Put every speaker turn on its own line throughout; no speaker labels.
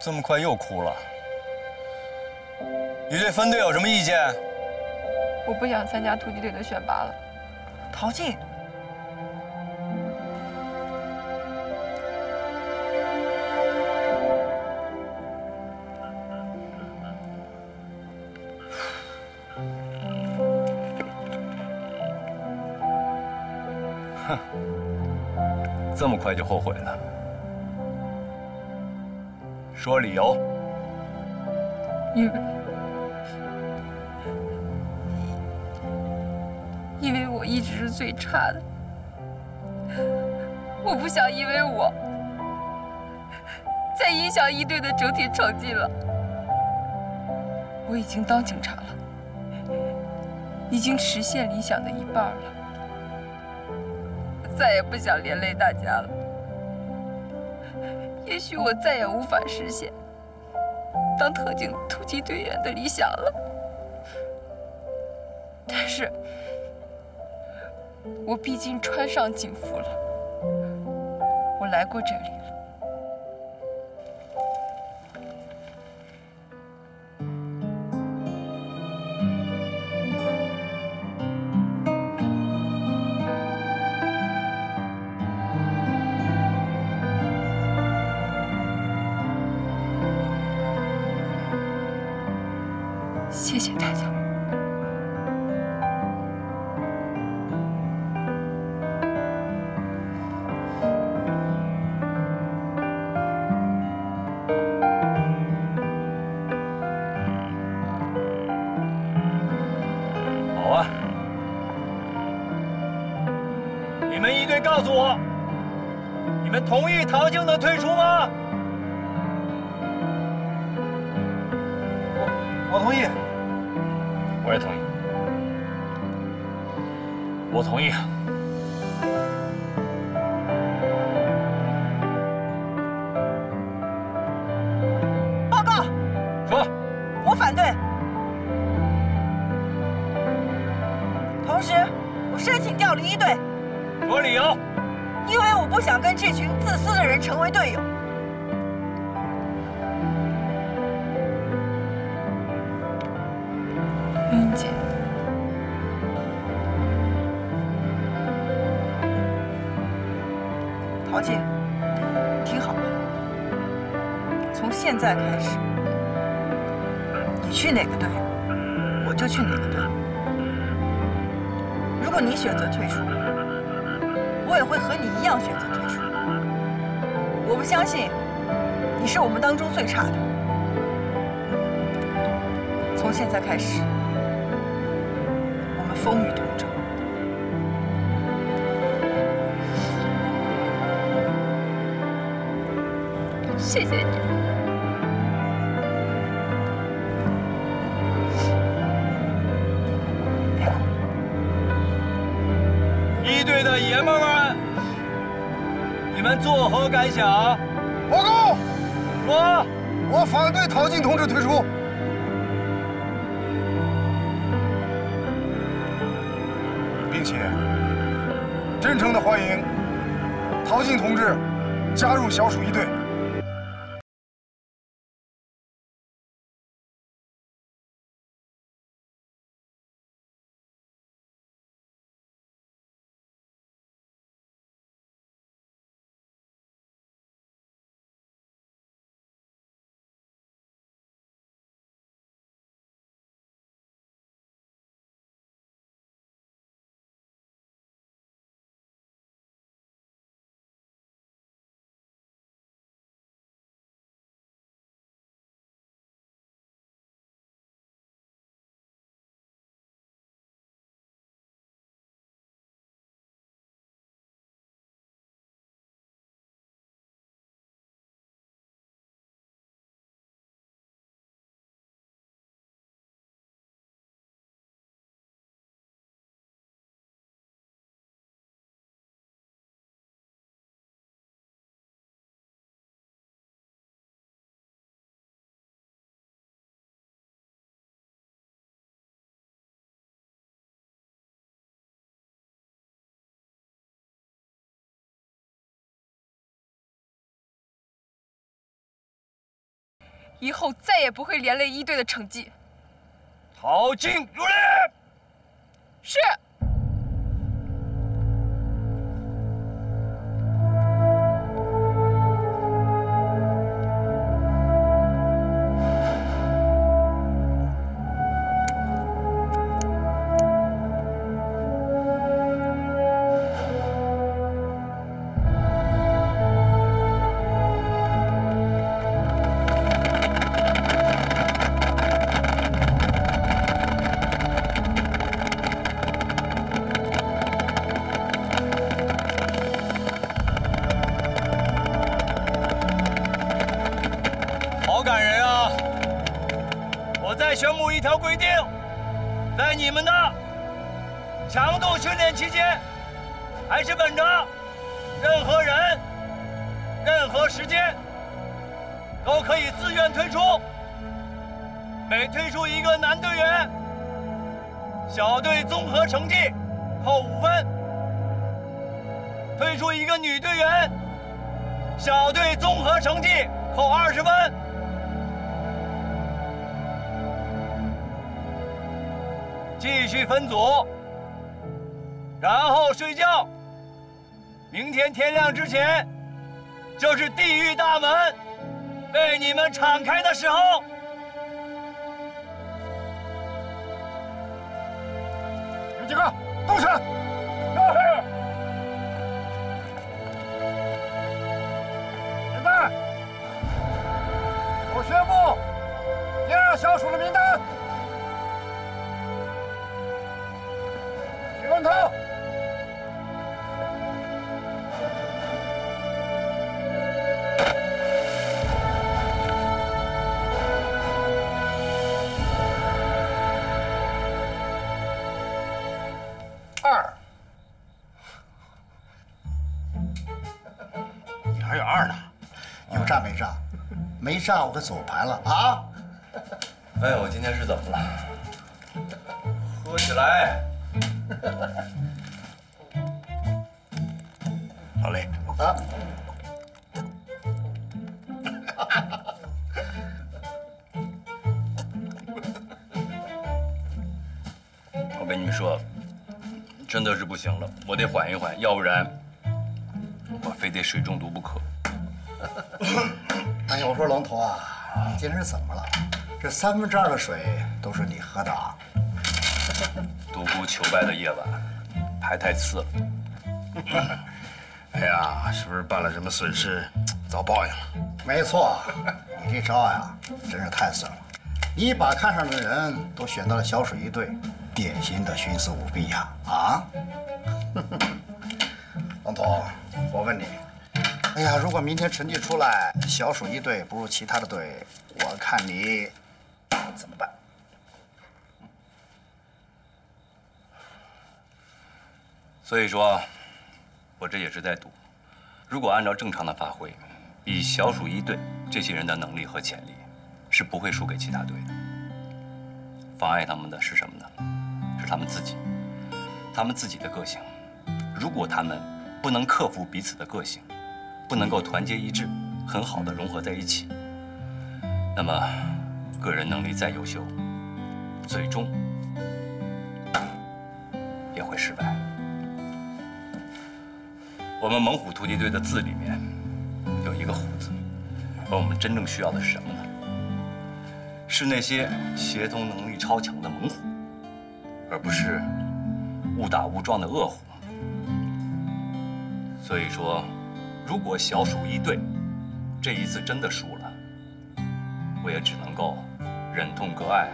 这么快又哭了？你对分队有什么意见？
我不想参加突击队的选拔了。
陶静，
哼，这么快就后悔了？说理由。
因为，因为我一直是最差的，我不想因为我，再影响一队的整体成绩了。我已经当警察了，已经实现理想的一半了，再也不想连累大家了。也许我再也无法实现。当特警突击队员的理想了，但是，我毕竟穿上警服了，我来过这里了。
我同意。
我同意。
现在开始，你去哪个队，我就去哪个队。如果你选择退出，我也会和你一样选择退出。我不相信你是我们当中最差的。从现在开始，我们风雨同舟。
谢谢你。
队的爷们们，你们作何感想？
报告，
我，
我反对陶静同志退出。并且真诚的欢迎陶静同志加入小鼠一队。
以后再也不会连累一队的成绩。
陶静如烈。
是。
训练期间，还是本着任何人、任何时间都可以自愿退出。每退出一个男队员，小队综合成绩扣五分；退出一个女队员，小队综合成绩扣二十分。继续分组，然后睡觉。明天天亮之前，就是地狱大门为你们敞开的时候。
你们几个动身！现在，我宣布第二小组的名单。李文涛。二
呢？有炸没炸？没炸我可走盘了啊！
哎呦，我今天是怎么了？喝起来！
好嘞啊，
我跟你们说，真的是不行了，我得缓一缓，要不然我非得水中毒不可。
哎呀，我说龙头啊，你今天是怎么了？这三分之二的水都是你喝的啊！
独孤求败的夜晚，牌太次了。
哎呀，是不是办了什么损失，遭报应了？没错，你这招呀，真是太损了。你把看上的人都选到了小水一队，典型的徇私舞弊呀！啊，龙头，我问你，哎呀，如果明天成绩出来，小鼠一队不如其他的队，我看你怎么办？
所以说，我这也是在赌，如果按照正常的发挥，以小鼠一队这些人的能力和潜力，是不会输给其他队的。妨碍他们的是什么呢？是他们自己，他们自己的个性。如果他们不能克服彼此的个性，不能够团结一致，很好的融合在一起，那么个人能力再优秀，最终也会失败。我们猛虎突击队的字里面有一个“虎”字，而我们真正需要的是什么呢？是那些协同能力超强的猛虎，而不是误打误撞的恶虎。所以说，如果小鼠一队这一次真的输了，我也只能够忍痛割爱，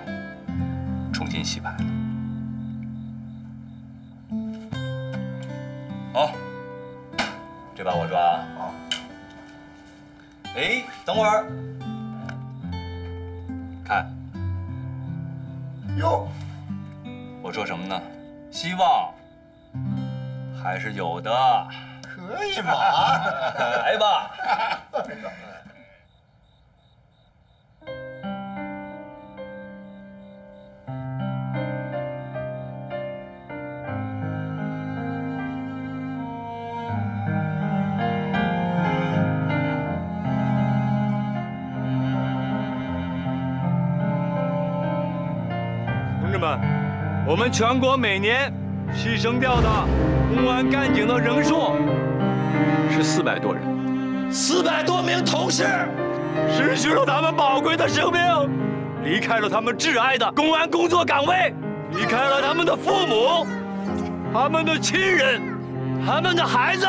重新洗牌了。好。这把我抓啊！
好。
哎，等会儿，看，
哟，
我说什么呢？希望还是有的。
一马，
来吧。同志们，我们全国每年牺牲掉的公安干警的人数。是四百多人，四百多名同事失去了他们宝贵的生命，离开了他们挚爱的公安工作岗位，离开了他们的父母、他们的亲人、他们的孩子。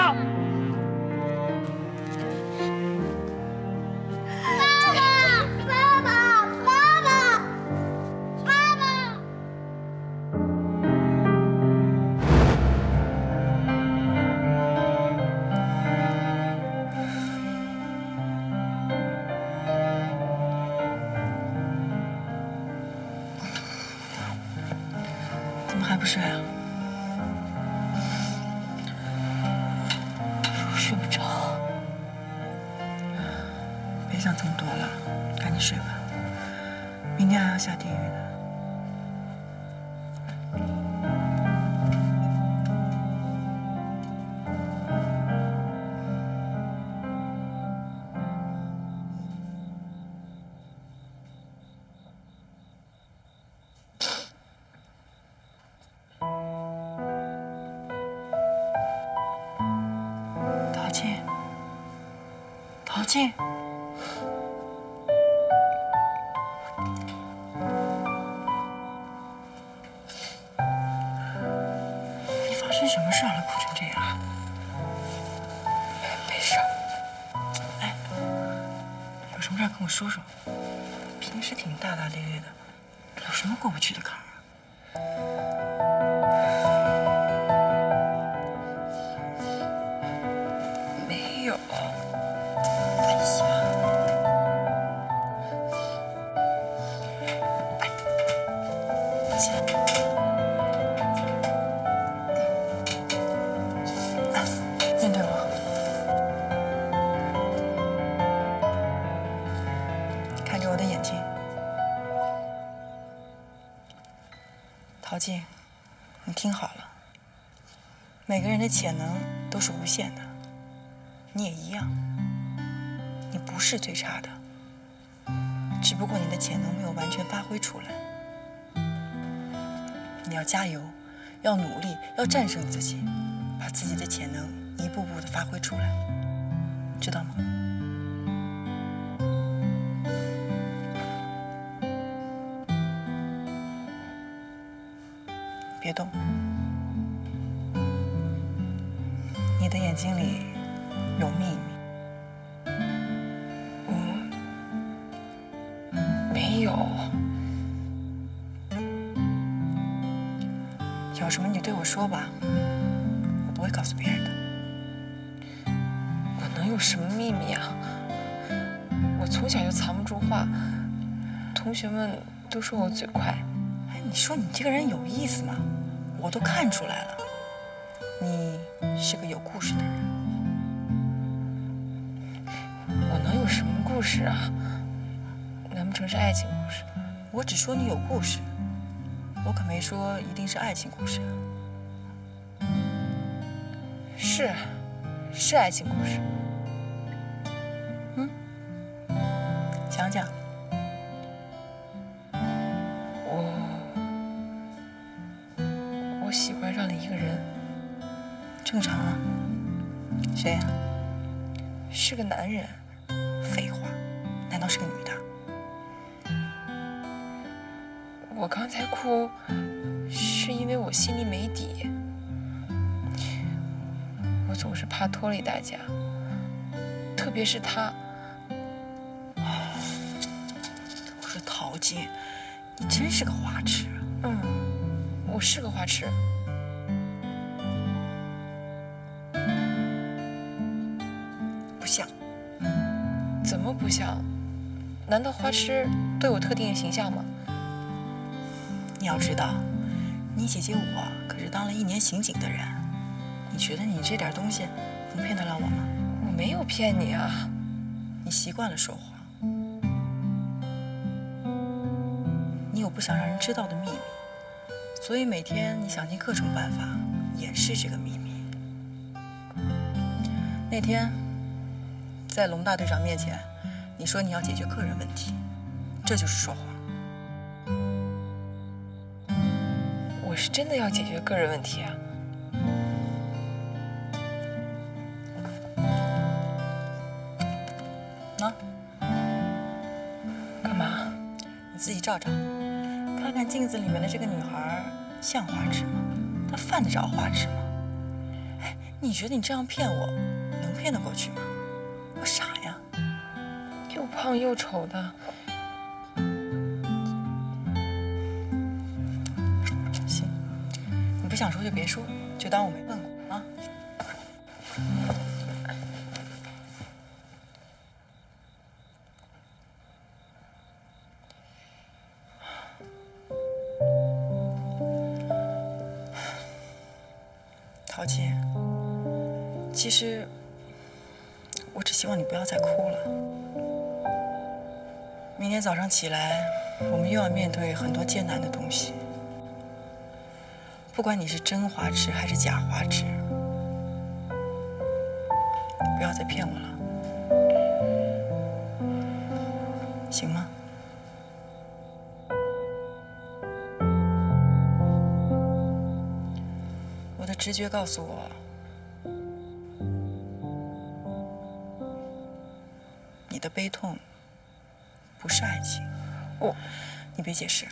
多了，赶紧睡吧，明天还要下地狱呢。过不去的坎陶静，你听好了，每个人的潜能都是无限的，你也一样。你不是最差的，只不过你的潜能没有完全发挥出来。你要加油，要努力，要战胜自己，把自己的潜能一步步的发挥出来，知道吗？说我
嘴快。
哎，你说你这个人有意思吗？我都看出来了，你是个有故事的人。
我能有什么故事啊？难不成是爱情故事？
我只说你有故事，我可没说一定是爱情故事啊。
是，是爱情故事。
嗯讲讲，
是个男人。
废话，难道是个女的？
我刚才哭，是因为我心里没底。我总是怕拖累大家，特别是他。
我说陶姐，你真是个花痴啊。
嗯，我是个花痴。难道花痴都有特定的形象吗？
你要知道，你姐姐我可是当了一年刑警的人，你觉得你这点东西能骗得了我吗？
我没有骗你啊。
你习惯了说谎，你有不想让人知道的秘密，所以每天你想尽各种办法掩饰这个秘密。那天，在龙大队长面前，你说你要解决个人问题，这就是说谎。
我是真的要解决个人问题啊。
喏，
干嘛？
你自己照照，看看镜子里面的这个女孩像花痴吗？她犯得着花痴吗？哎，你觉得你这样骗我，能骗得过去吗？
又丑的，
行，你不想说就别说，就当我没问过。明天早上起来，我们又要面对很多艰难的东西。不管你是真花痴还是假花痴，不要再骗我了，行吗？我的直觉告诉我，你的悲痛不是爱情。
我，
你别解释。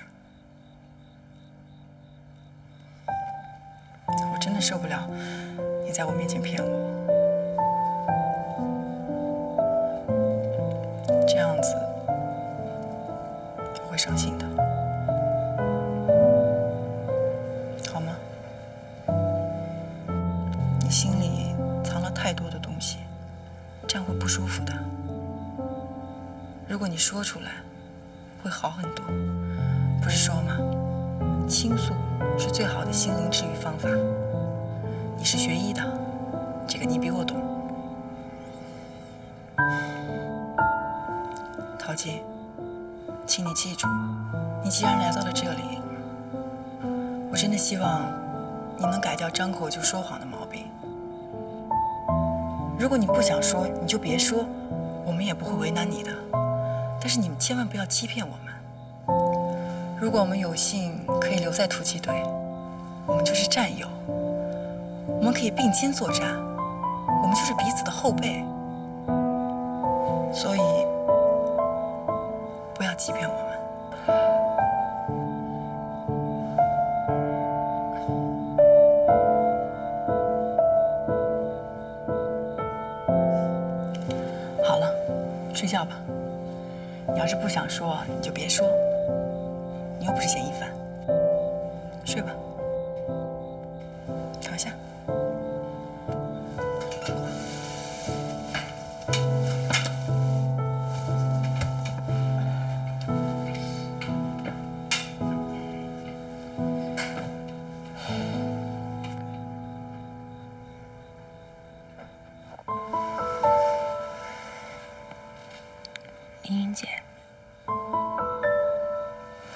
我真的受不了你在我面前骗我，请你记住，你既然来到了这里，我真的希望你能改掉张口就说谎的毛病。如果你不想说，你就别说，我们也不会为难你的。但是你们千万不要欺骗我们。如果我们有幸可以留在突击队，我们就是战友，我们可以并肩作战，我们就是彼此的后辈。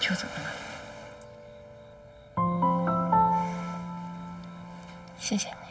又怎么了？
谢谢你。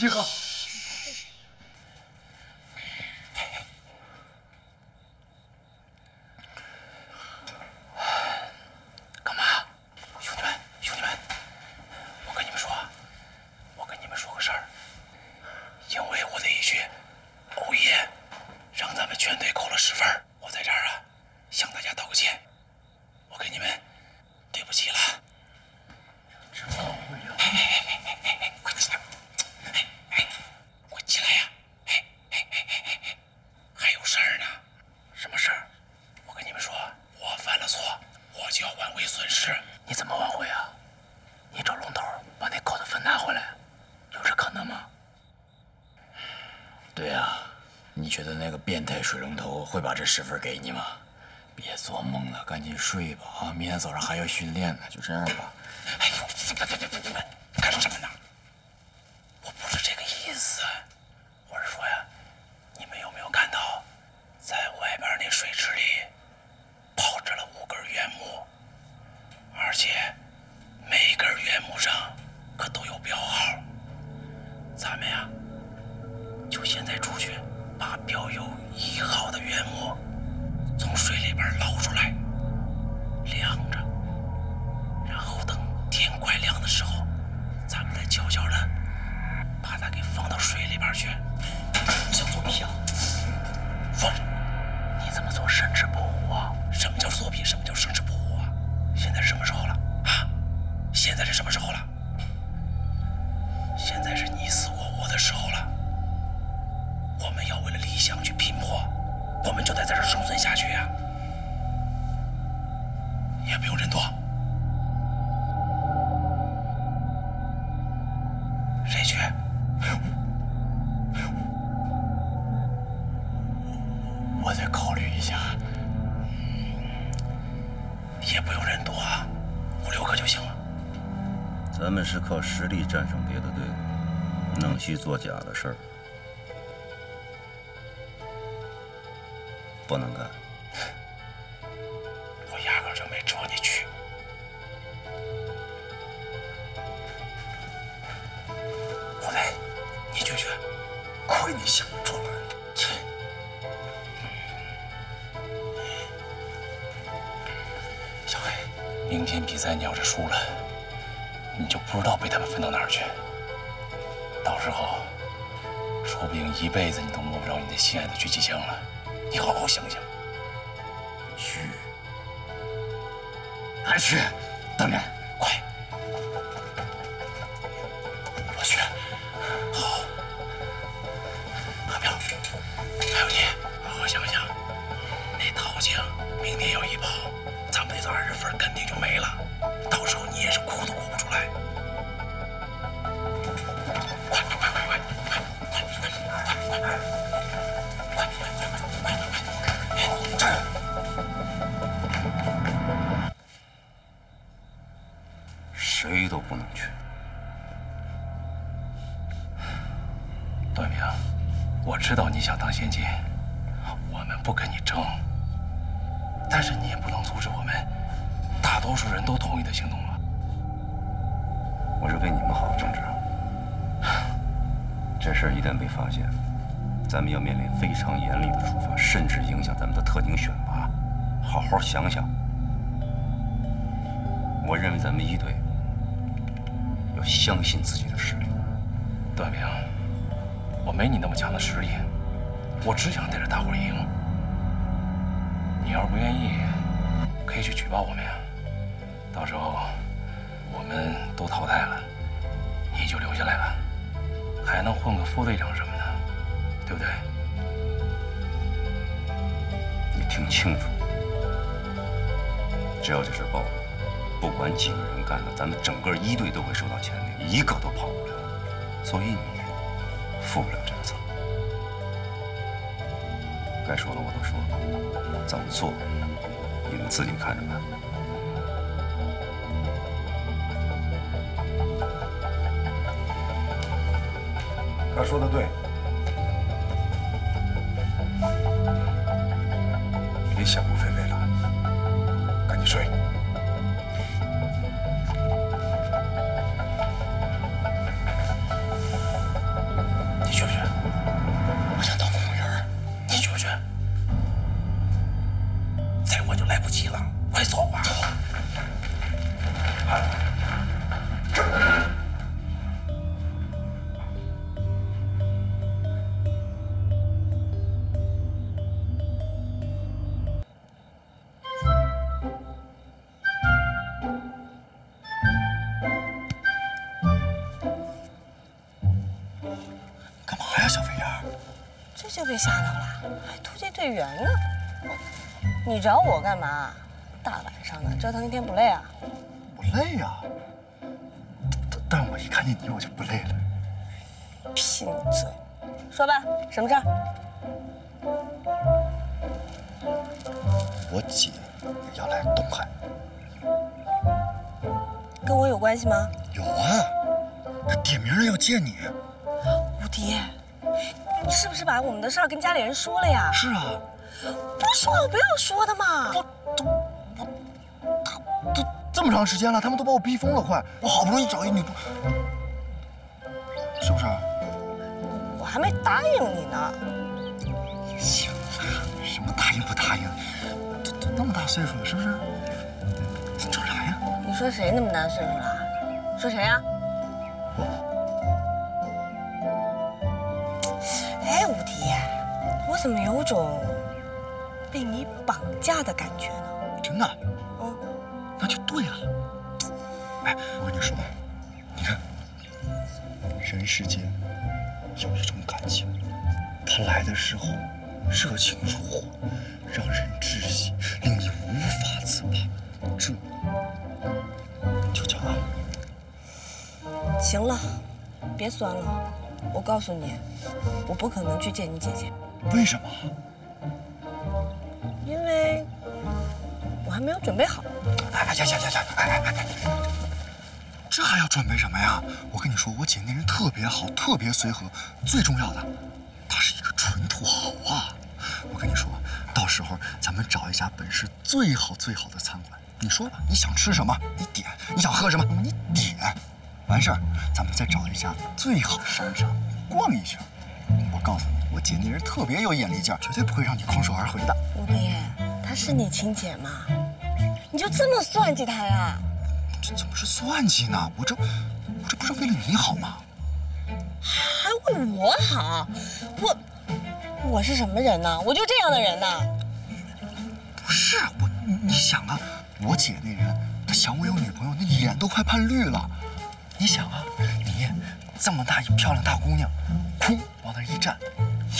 集合会把这
十分给你吗？别做梦了赶紧睡吧啊明天早上还要训练呢就这样吧。
现在是你死我活的时候了，我们要为了理想去拼搏，我们就得在这儿生存下去呀。
事儿。
想想。我
认为咱们一队要相信自己的实力。
段明我没你那么强的实力我只想带着大伙赢。你要是不愿意可以去举报我们呀。到时候我们都淘汰了你就留下来了还能混个副队长什么的对不对？
你听清楚。只要这事暴露，不管几个人干的，咱们整个一队都会受到牵连，一个都跑不了。所以你负不了这个责。该说的我都说了，怎么做，你们自己看着办。
他说的对。
这就被吓到了，还突击队员呢。你找我干嘛？大晚上的折腾一天不累啊？
不累呀、但但我一看见你我就不累了。
贫嘴，说吧，什么事儿？
我姐要来东海。
跟我有关系吗？
有啊，她点名了要见你。
吴迪，你是不是把我们的事儿跟家里人说了呀？
是啊，
不是说好不要说的吗？
都这么长时间了，他们都把我逼疯了，快！我好不容易找一女朋友是不是？
我还没答应你呢。
行了，什么答应不答应？都都那么大岁数了，是不是？你找啥呀？
你说谁那么大岁数了？说谁呀？哎，怎么有种被你绑架的感觉呢？
真的？
哦，
那就对了。哎，我跟你说，你看，人世间有一种感情，它来的时候热情如火，让人窒息，令你无法自拔，这就叫爱。
行了，别酸了。我告诉你，我不可能去见你姐姐，
为什么？
因为我还没有准备好。
哎呀呀呀呀！哎哎哎哎！这还要准备什么呀？我跟你说，我姐那人特别好，特别随和，最重要的，她是一个纯土豪啊！我跟你说，到时候咱们找一家本市最好最好的餐馆，你说吧，你想吃什么你点，你想喝什么你点，完事儿咱们再找一家最好的商场逛一圈。我告诉你，我姐那人特别有眼力劲儿，绝对不会让你空手而回的。
吴迪，她是你亲姐吗？你就这么算计她呀？
这怎么是算计呢？我这我这不是为了你好吗？
还为我好？我我是什么人呢？我就这样的人呢？
不是我，你你想啊，我姐那人，她想我有女朋友，那眼都快盼绿了。你想啊，你这么大一漂亮大姑娘，哐往那一站，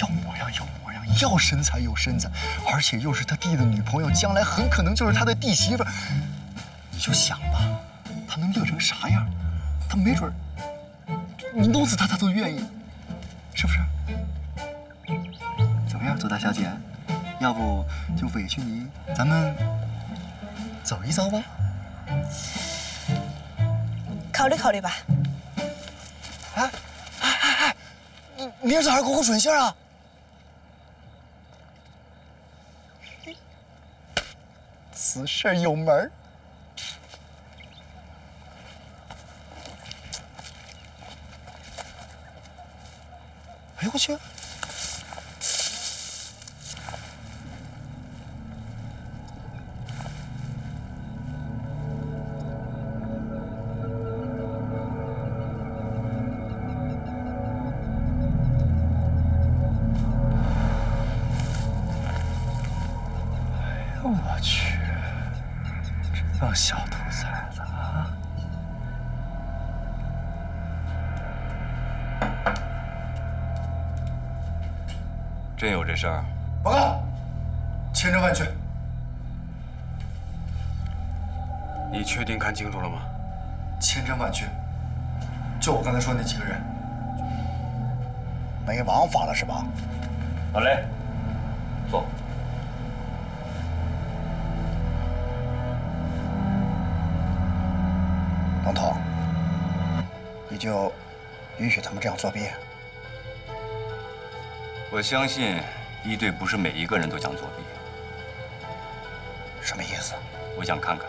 要模样有模样，要身材有身材，而且又是他弟的女朋友，将来很可能就是他的弟媳妇。你就想吧，他能乐成啥样？他没准你弄死他，他都愿意，是不是？怎么样，左大小姐？要不就委屈你，咱们走一遭吧。
考虑考虑吧。
哎哎哎哎，你明儿早上给我个准信啊！此事有门。哎呦我去！
千真万确。
你确定看清楚了吗？
千真万确，就我刚才说那几个人，没王法了是吧？
好嘞，坐。
龙头，你就允许他们这样作弊？
我相信一队不是每一个人都想作弊。
什么意思？
我想看看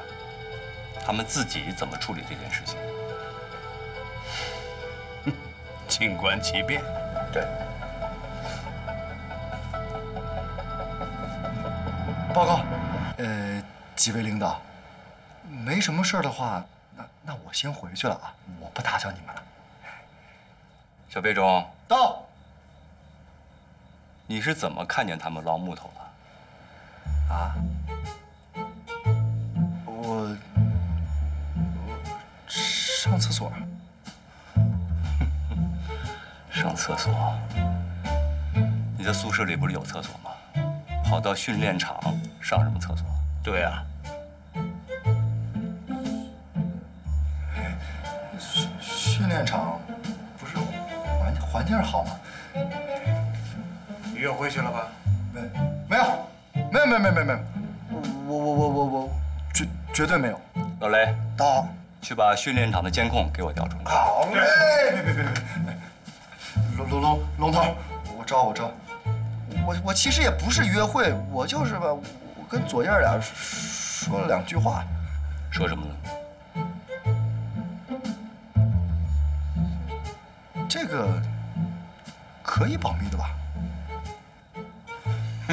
他们自己怎么处理这件事情。
静观其变。
对。
报告，呃，几位领导，没什么事儿的话，那那我先回去了啊，我不打搅你们了。
小飞忠，
到。
你是怎么看见他们捞木头的？
啊？我我上厕所。
上厕所？你在宿舍里不是有厕所吗？跑到训练场上什么厕所？
对啊。
训训练场不是环环境好吗？
你又回去了吧？
没没有没有没有没有没有没，我我我我我绝绝对没有。
老雷，
到，
去把训练场的监控给我调出来。
好嘞，别别别别，龙龙龙龙头，我招我招，我我其实也不是约会，我就是吧，我跟左燕俩说了两句话。
说什么呢？
这个可以保密的吧？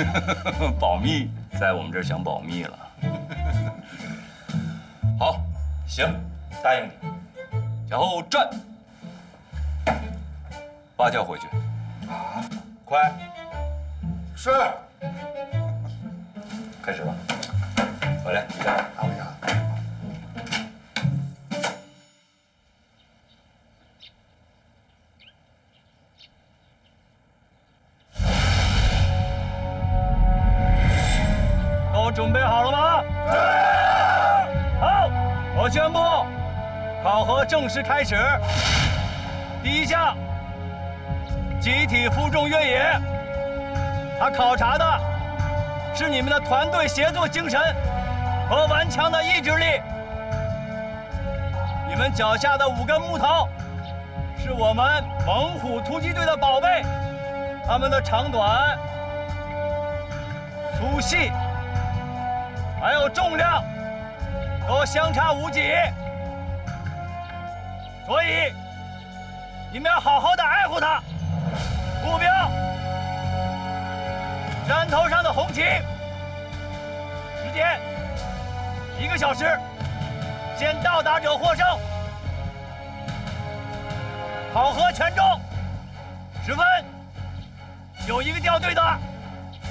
保密，在我们这儿想保密了。好，行，答应你。向后转，蛙叫回去。
啊，
快，
是。
开始吧。回来。
拿回家。
都准备好了吗？好，我宣布，考核正式开始。第一项，集体负重越野。它考察的是你们的团队协作精神和顽强的意志力。你们脚下的五根木头，是我们猛虎突击队的宝贝，它们的长短、粗细。还有重量都相差无几，所以你们要好好的爱护它。目标：山头上的红旗。时间：一个小时。先到达者获胜。考核权重十分。有一个掉队的，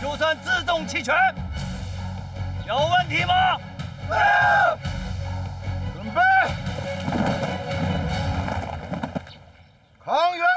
就算自动弃权。有问题吗？
准备，
康源。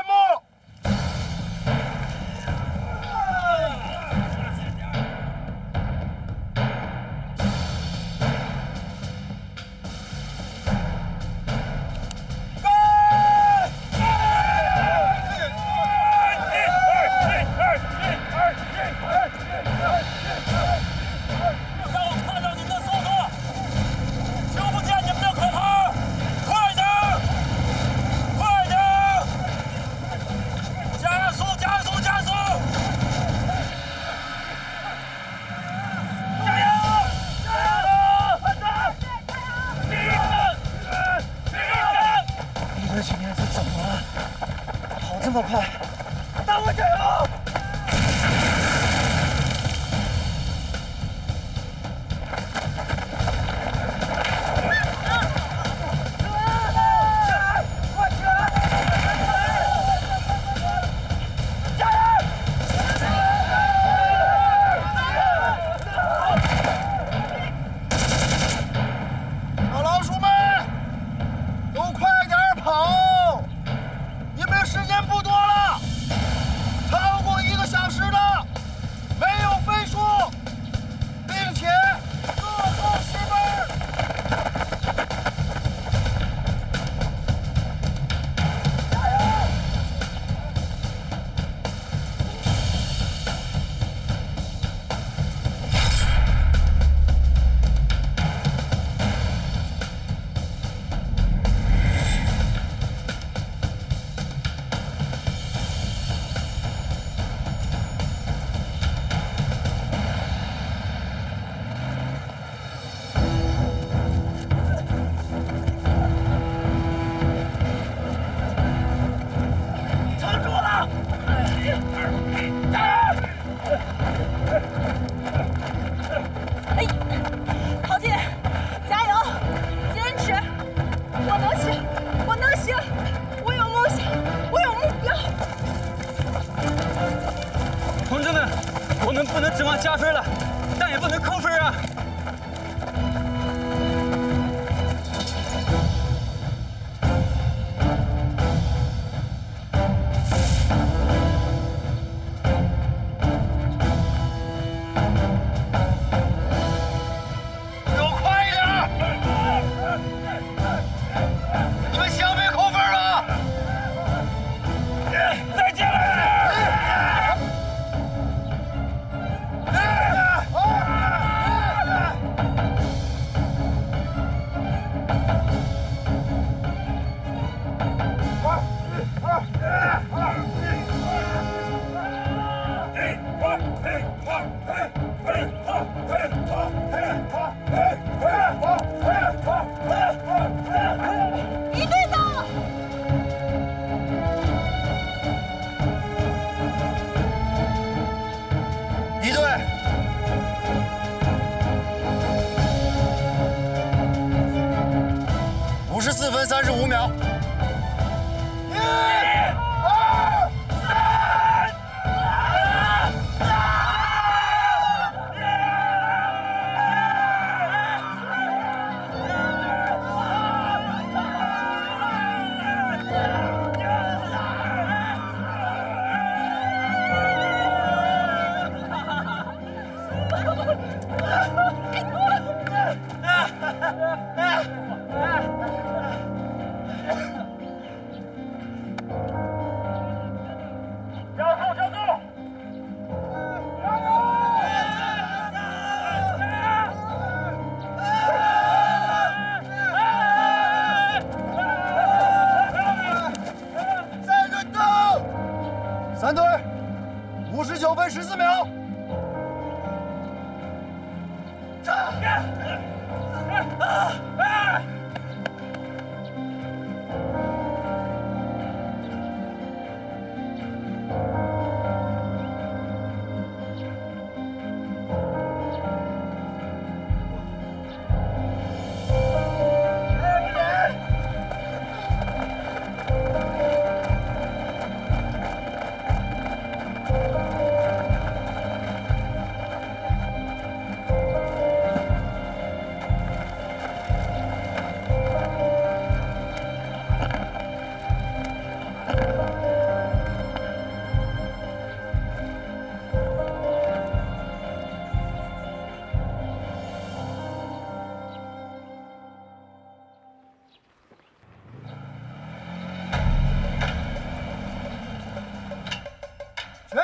Ah!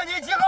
你集合